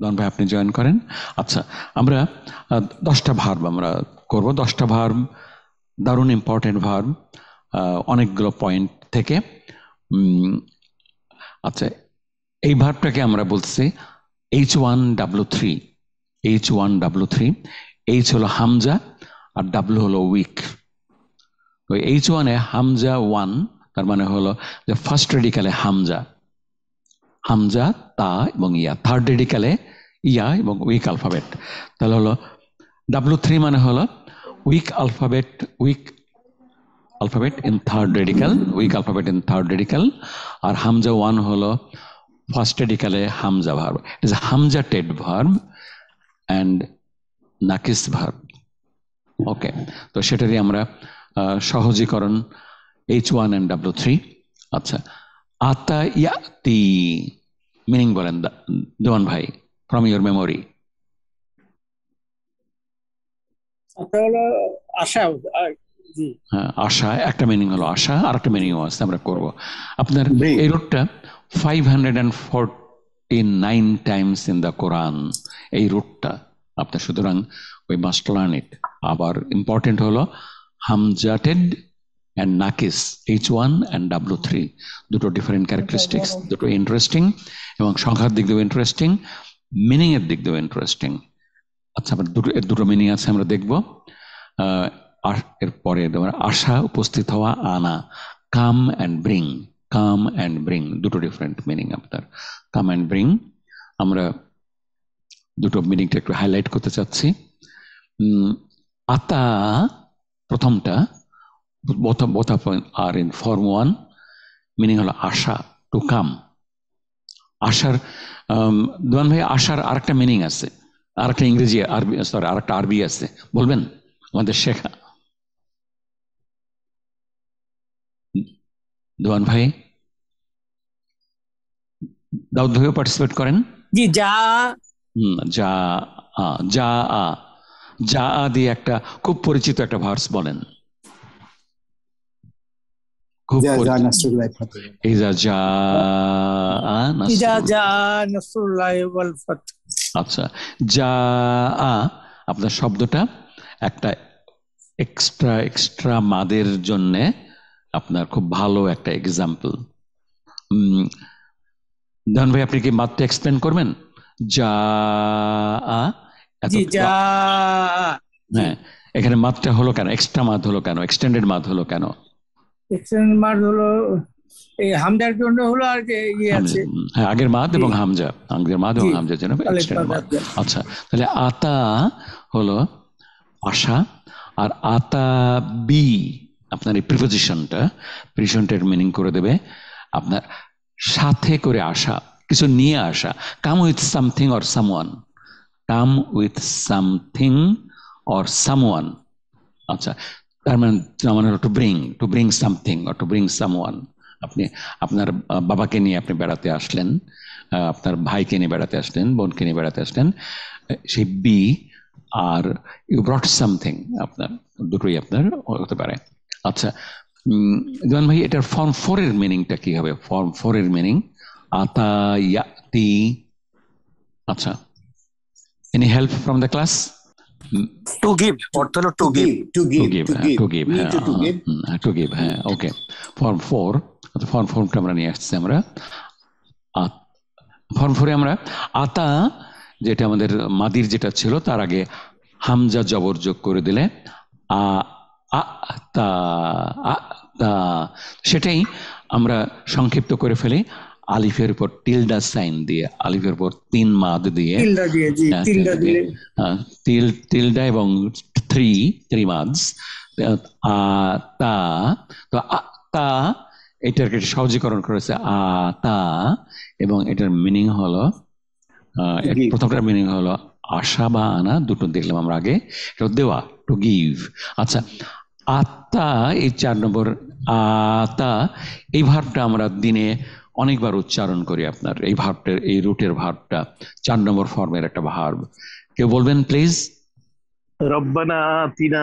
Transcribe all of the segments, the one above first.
দন ভাই আপনি জয়েন করেন। আচ্ছা আমরা দশটা ভার্ব আমরা করব। দশটা ভার্ব, দারুণ ইম্পর্টেন্ট ভার্ব অনেকগুলো পয়েন্ট থেকে। আচ্ছা এই ভার্বটাকে আমরা বলছি H one W three H one W three H হলো হামজা আর ডাব্লু হলো উইক ওই এইচ ওয়ানে হামজা ওয়ান তার মানে হলো যে ফার্স্ট রেডিকালে হামজা। হামজা, তা এবং ইয়া। থার্ড রেডিকালে ইয়া এবং উইক আলফাবেট তাহলে হলো ডাব্লু থ্রি মানে হলো weak alphabet weak alphabet in third radical weak alphabet in third radical আর হামজা ওয়ান হলো ফার্স্ট রেডিকালে হামজা ভার্ব ইট ইজ হামজা টেড ভার্ব অ্যান্ড নাকিস ভার্ব ওকে তো সেটারই আমরা সহজীকরণ H one and W three আচ্ছা। আতা ইয়াতি মিনিং বলেন দেওয়ান ভাই ফ্রম ইউর মেমোরি আপনার হলো আশা হ্যাঁ আশা একটা মিনিং হলো আশা আর একটা মিনিংও আছে আমরা করব। আপনার এই রুটটা five hundred and forty nine times in the Quran এই রুটটা আপনার সুতরাং ওই মাস্ট লার্ন ইট আবার ইম্পর্টেন্ট হলো হামজাটেড and নাকিস H one and W three দুটো ডিফারেন্ট ক্যারেক্টারিস্টিক্স দুটো ইন্টারেস্টিং এবং সংখ্যার দিক দিয়েও ইন্টারেস্টিং মিনিং এর দিক দিয়েও ইন্টারেস্টিং আচ্ছা আমরা দুটো এর দুটো মিনিং আছে আমরা দেখব। আর এরপরে তোমার আশা উপস্থিত হওয়া আনা come and bring come and bring দুটো ডিফারেন্ট মিনিং আপনার। কাম অ্যান্ড ব্রিং আমরা দুটো মিনিংটা একটু হাইলাইট করতে চাচ্ছি। আতা প্রথমটা both of, both of them are in form one meaning হলো আশা টু কাম আশার দোয়ান ভাই আশার আরেকটা মিনিং আছে আরেকটা ইংরেজি আরবি সরি আরেকটা আরবি আছে। বলবেন? আমাদের শেখা। দোয়ান ভাই দাউদ ভাইও পার্টিসিপেট করেন? জি যা যা যা আ যা আ দিয়ে একটা খুব পরিচিত একটা ভার্স বলেন খুব যা যা পরিচিত। নাসরুল্লাহ ফাতেহ ইজা যা আ নাসরুল্লাহ। ইজা যা নসরুল্লাহ ওয়াল ফাত আচ্ছা যা আ আপনার শব্দটা একটা এক্সট্রা এক্সট্রা মাদের জন্য আপনার খুব ভালো একটা এক্সাম্পল দান ভাই আপনি কি মাত্র এক্সপ্লেন করবেন? যা আ এত- যা হ্যাঁ এখানে মাদটা হলো কেন? এক্সট্রা মাদ হলো কেন? এক্সটেন্ডেড মাদ হলো কেন? এক্সটেন্ড মার্ক হলো এই হামদার জন্য হলো আর কি ইয়ে আছে হ্যাঁ আগের মাদ এবং। হামজা আগের মাদ এবং জি। হামজার জন্য তাহলে extended মাদ। তাহলে- আচ্ছা তাহলে আতা হলো আশা আর আতা বি আপনার এই প্রিপোজিশনটা প্রিপোজিশনটার মিনিং করে দেবে আপনার সাথে করে আসা কিছু নিয়ে আসা come with something or someone come with something or someone আচ্ছা তার মানে মানে to bring to bring something or to bring someone আপনি আপনার বাবাকে নিয়ে আপনি বেড়াতে আসলেন আপনার ভাইকে নিয়ে বেড়াতে আসলেন বোনকে নিয়ে বেড়াতে আসলেন সেই B R U brought something আপনার দুটোই আপনার হতে পারে। আচ্ছা উম, ভাই এটার ফর্ম ফোর এর মিনিংটা কি হবে? ফর্ম ফোর এর মিনিং আতা ইয়াতি আচ্ছা any help from the class to give অর্থ হলো to to give give to to give give to give to give হ্যাঁ need to give to give okay form four form ফোরটা আমরা নিয়ে আসছি আমরা। ফর্ম ফোরে আমরা আতা যেটা আমাদের মাদির যেটা ছিল তার আগে হামজা জবর যোগ করে দিলে আ আ তা আ তা সেটাই আমরা সংক্ষিপ্ত করে ফেলি। আলিফের উপর টিলডা সাইন দিয়ে আলিফের উপর তিন মাদ দিয়ে হ্যাঁ, আহ, তিল তিলডা এবং থ্রি থ্রি মাদস। তা তো তা এটার একটা সহজীকরণ করেছে আ তা এবং এটার মিনিং হলো প্রথমটার মিনিং হলো আশা বা আনা দুটো দেখলাম আমরা আগে এটা দেওয়া টু গিভ আচ্ছা আত্মা এই চার নম্বর আতা এই ভাবটা আমরা দিনে অনেকবার উচ্চারণ করি আপনার এই ভাবটার এই রুটের ভাবটা চার নম্বর ফর্মের একটা ভার্ব। কেউ বলবেন প্লিজ রব্বানা আতিনা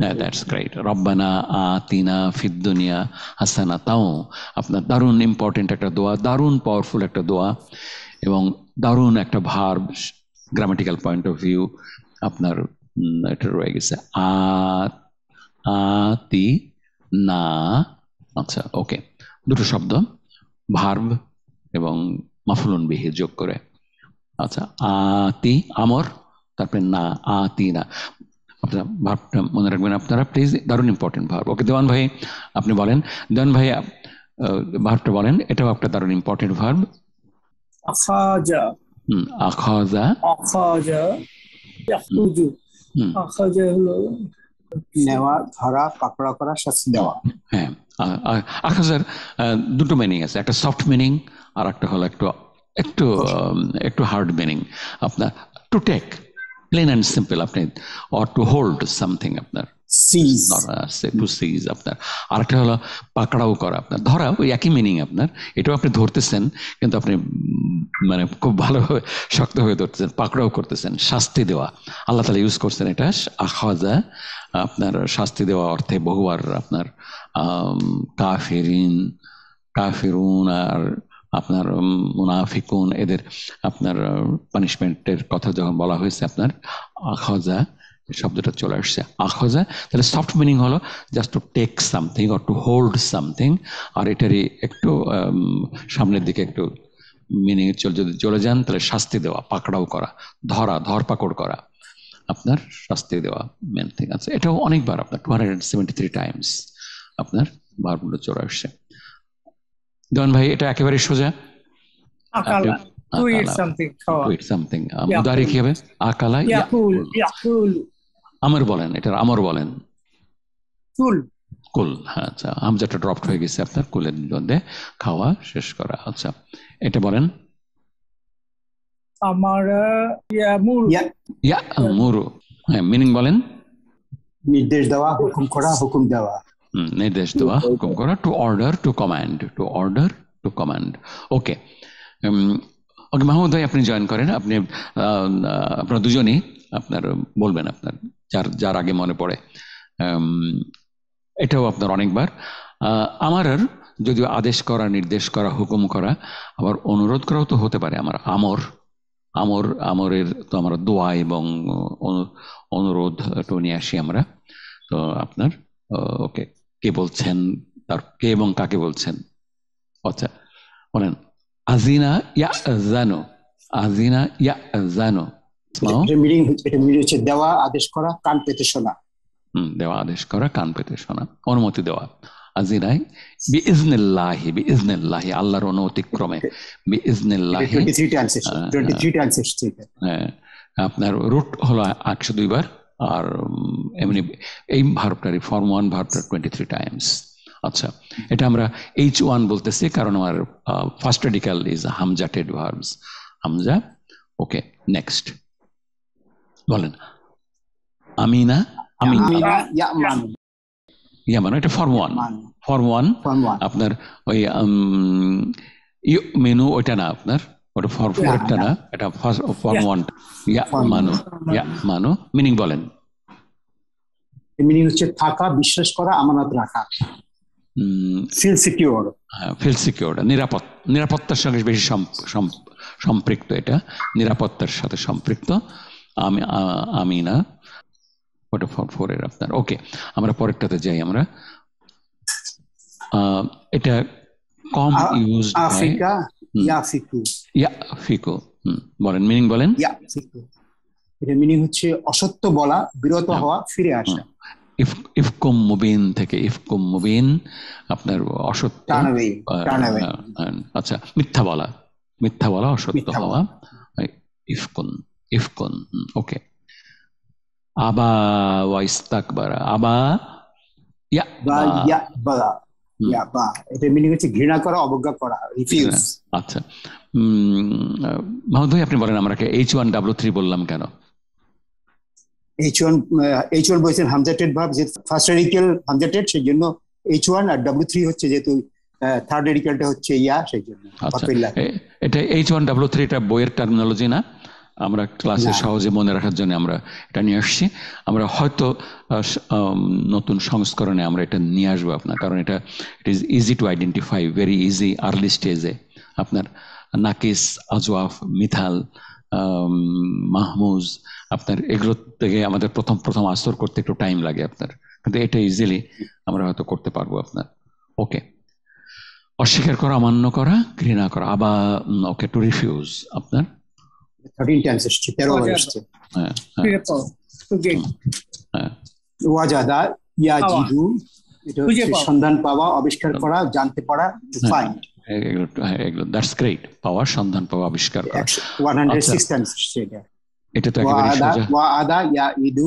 হ্যাঁ দ্যাটস গ্রেট রব্বানা আতিনা ফিদ দুনিয়া হাসানা তাও আপনার দারুণ ইম্পর্টেন্ট একটা দোয়া দারুণ পাওয়ারফুল একটা দোয়া এবং দারুণ একটা ভার গ্রামাটিক্যাল পয়েন্ট অফ ভিউ আপনার এটা রয়ে গেছে। আ আতি না আচ্ছা ওকে দুটো শব্দ। ভার্ব এবং মাফুলন বিহি যোগ করে। আচ্ছা আতি আমর তারপরে না আতি না। আপনারা ভার্বটা মনে রাখবেন আপনারা প্লিজ দারুণ ইম্পর্টেন্ট ভার্ব। ওকে দেওয়ান ভাই আপনি বলেন। দেওয়ান ভাই আহ, ভার্বটা বলেন এটাও একটা দারুণ ইম্পর্টেন্ট ভার্ব। আখাজা। আখাজা আখাজা ইয়াখুজু আখাজা হলো নেওয়া ধরা পাকড়া করা শাস্তি দেওয়া। হ্যাঁ। আ- আ- আখাজার দুটো মিনিং আছে একটা সফট মিনিং আর একটা হলো একটু একটু একটু হার্ড মিনিং আপনার to take plain and simple আপনি অর টু হোল্ড সামথিং আপনার সিজ টু সিজ আপনার। আরেকটা হলো পাকড়াও করা আপনার। ধরা ওই একই মিনিং আপনার। এটাও আপনি ধরতেছেন কিন্তু আপনি মানে খুব ভালোভাবে শক্ত হয়ে ধরতেছেন, পাকড়াও করতেছেন, শাস্তি দেওয়া। আল্লাহ তালা ইউজ করছেন এটা, আখাজা, আপনার শাস্তি দেওয়া অর্থে বহুবার আপনার কাফিরিন, কাফিরুন আর আপনার মুনাফিকুন, এদের আপনার পানিশমেন্টের কথা যখন বলা হয়েছে আপনার, আখাজা শব্দটা চলে আসছে। আখজা, তাহলে সফট মিনিং হলো just to take something or to hold something আর এটারই একটু সামনের দিকে একটু মিনিং চলে যদি চলে যান তাহলে শাস্তি দেওয়া পাকড়াও করা ধরা ধরপাকড় করা আপনার শাস্তি দেওয়া মেন থিং আছে। এটাও অনেকবার আপনার two hundred seventy three times আপনার বারগুলো চলে আসছে। দেওয়ান ভাই এটা একেবারে সোজা। মুদারি কি হবে? আকালা আমর বলেন এটার আমর বলেন। কুল হ্যাঁ আচ্ছা হামজাটা ড্রপড হয়ে গেছে আপনার কুলের মধ্যে খাওয়া শেষ করা আচ্ছা এটা বলেন। আমার ইয়া ইয়া। মুরু হ্যাঁ মিনিং বলেন। নির্দেশ দেওয়া হুকুম করা হুকুম দেওয়া। নির্দেশ দেওয়া হুকুম করা to order to command to order to command okay okay Mahmud ভাই আপনি জয়েন করেন আপনি আহ, আপনারা দুজনেই আপনার বলবেন আপনার যার যার আগে মনে পড়ে উম, এটাও আপনার অনেকবার। আমার আর যদিও আদেশ করা, নির্দেশ করা, হুকুম করা, আবার অনুরোধ করাও তো হতে পারে আমার আমর। আমর, আমরের তো আমরা দোয়া এবং অনুরোধ একটু নিয়ে আসি আমরা। তো আপনার ওকে, কে বলছেন, তার কে এবং কাকে বলছেন? আচ্ছা বলেন, আজিনা ইয়া জানো আজিনা ইয়া জানো মিনিং হচ্ছে, দেওয়া, আদেশ করা, কান পেতে শোনা। দেওয়া আদেশ করা কান পেতে শোনা অনুমতি দেওয়া। ইজনিল্লাহি আল্লাহর টাইমস হ্যাঁ। হ্যাঁ, আপনার রুট হলো একশো দুইবার আর এমনি এই ভার্বটারই ফর্ম ওয়ান ভার্বটা টোয়েন্টি থ্রি টাইমস আচ্ছা এটা আমরা এইচ ওয়ান বলতেছি কারণ আমার ফার্স্ট রেডিকাল ইজ হামজাটেড ভার্বস হামজা ওকে নেক্সট বলেন আমিনা আমি এটা ফর্ম ওয়ান ফর্ম ওয়ান আপনার ওই মেনু ওইটা না আপনার ওটা ফর্ম ফোরটা না এটা ফর্ম ওয়ান ইয়া ইয়া মানো মিনিং বলেন। মিনিং হচ্ছে থাকা বিশ্বাস করা আমানত রাখা। ফিল সিকিউর ফিল সিকিউর নিরাপদ নিরাপত্তার সঙ্গে বেশি সম- সম- সম্পৃক্ত এটা। নিরাপত্তার সাথে সম্পৃক্ত। আমি আমি না ওটা ফর ফোরের আপনার ওকে আমরা পরেরটাতে যাই আমরা। এটা কম ইউজ আফ্রিকা? হুম। ইয়া ফিকু ইয়া ফিকো হুম, বলেন মিনিং বলেন? ইয়া ফিকু এটা মিনিং হচ্ছে অসত্য বলা বিরত হ্যাঁ। হওয়া ফিরে আসা। ইফ ইফকুম মুবিন থেকে ইফকুম মুবিন আপনার অসত্য আহ, আহ, আচ্ছা মিথ্যা বলা। মিথ্যা বলা অসত্য হওয়া। ইফকুন ইফকুন ওকে আবা ওয়াইস্তাকবারা আবা ইয়া বা বা। ইয়া বা ইয়া বা এটা মিনিং হচ্ছে ঘৃণা করা অবজ্ঞা করা রিফিউজ আচ্ছা। মাহমুদ ভাই আপনি বলেন আমরা এইচ ওয়ান ডাব্লু থ্রি বললাম কেন? এইচ ওয়ান এইচ ওয়ান বলছেন হামজাটেড ভাব যে ফার্স্ট হামজাটেড সেই জন্য এইচ ওয়ান আর ডাব্লিউ থ্রি হচ্ছে যেহেতু থার্ড হচ্ছে ইয়া সেই জন্য আচ্ছা এটা এইচ ওয়ান ডাব্লু থ্রি এটা বইয়ের টার্মিনোলজি না? আমরা ক্লাসে সহজে মনে রাখার জন্য আমরা এটা নিয়ে আসছি। আমরা হয়তো নতুন সংস্করণে আমরা এটা নিয়ে আসব আপনার কারণ এটা it is easy to identify very easy early স্টেজে আপনার নাকিস আজওয়াফ মিথাল মাহমুজ আপনার এগুলো থেকে আমাদের প্রথম প্রথম আসর করতে একটু টাইম লাগে আপনার। কিন্তু এটা ইজিলি আমরা হয়তো করতে পারব আপনার। ওকে। অস্বীকার করা অমান্য করা ঘৃণা করা আবার ওকে টু রিফিউজ আপনার। থার্টিন টাইমস এসছে তেরো বার এসছে ওয়াজাদা ইয়া জিদু এটা হচ্ছে সন্ধান পাওয়া আবিষ্কার করা জানতে পারা টু। ফাইন্ড এগুলো দ্যাটস গ্রেট পাওয়ার সন্ধান পাওয়া আবিষ্কার করা টাইমস এসছে এটা এটা তো একেবারে ওয়াদা সোজা ওয়াদা ইয়া ইদু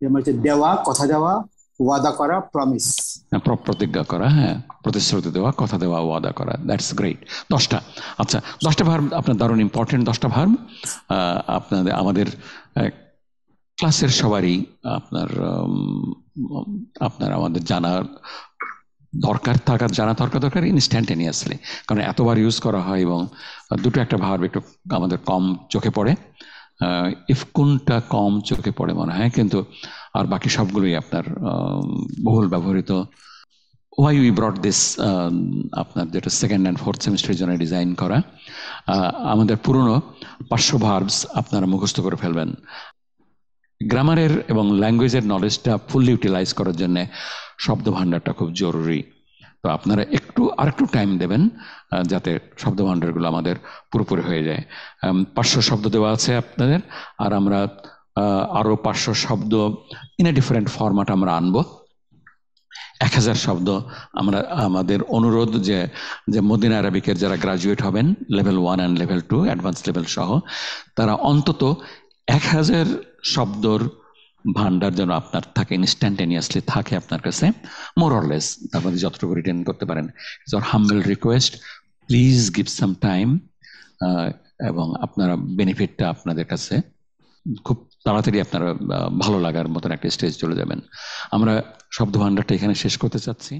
যেমন হচ্ছে দেওয়া কথা দেওয়া ওয়াদা করা প্রমিস হ্যাঁ, প্র- প্রতিজ্ঞা করা হ্যাঁ প্রতিশ্রুতি দেওয়া কথা দেওয়া ওয়াদা করা দ্যাটস গ্রেট দশটা আচ্ছা দশটা ভার্ম আপনার দারুণ ইম্পর্টেন্ট দশটা ভার্ম আপনাদের আমাদের ক্লাসের সবারই আপনার আপনার আমাদের জানার দরকার থাকার জানা দরকার দরকার ইনস্ট্যান্টেনিয়াসলি কারণ এতবার ইউজ করা হয় এবং দুটো একটা ভার্ব একটু আমাদের কম চোখে পড়ে ইফ কোনটা কম চোখে পড়ে মনে হয় কিন্তু আর বাকি সবগুলোই আপনার বহুল ব্যবহৃত। ওয়াই উই ব্রড দিস আপনার যেটা সেকেন্ড অ্যান্ড ফোর্থ সেমিস্টারের জন্য ডিজাইন করা আমাদের পুরনো পাঁচশো ভার্বস আপনারা মুখস্থ করে ফেলবেন। গ্রামারের এবং ল্যাঙ্গুয়েজের নলেজটা ফুললি ইউটিলাইজ করার জন্য শব্দ ভাণ্ডারটা খুব জরুরি। তো আপনারা একটু, আরেকটু টাইম দেবেন যাতে শব্দ ভাণ্ডারগুলো আমাদের পুরোপুরি হয়ে যায়। পাঁচশো শব্দ দেওয়া আছে আপনাদের, আর আমরা আহ, আরও পাঁচশো শব্দ ইন এ ডিফারেন্ট ফরম্যাট আমরা আনব। এক হাজার শব্দ আমরা আমাদের অনুরোধ যে যে মদিনা আরবিকের যারা গ্রাজুয়েট হবেন level one and level two advance level সহ তারা অন্তত এক হাজার শব্দর ভান্ডার যেন আপনার থাকে ইনস্ট্যান্টেনিয়াসলি থাকে আপনার কাছে মোরলেস তারপরে যতটুকু রিটার্ন করতে পারেন। Humble request please give some time এবং আপনারা বেনিফিটটা আপনাদের কাছে খুব তাড়াতাড়ি আপনারা ভালো লাগার মতন একটা স্টেজ চলে যাবেন। আমরা শব্দ ভান্ডারটা এখানে শেষ করতে চাচ্ছি।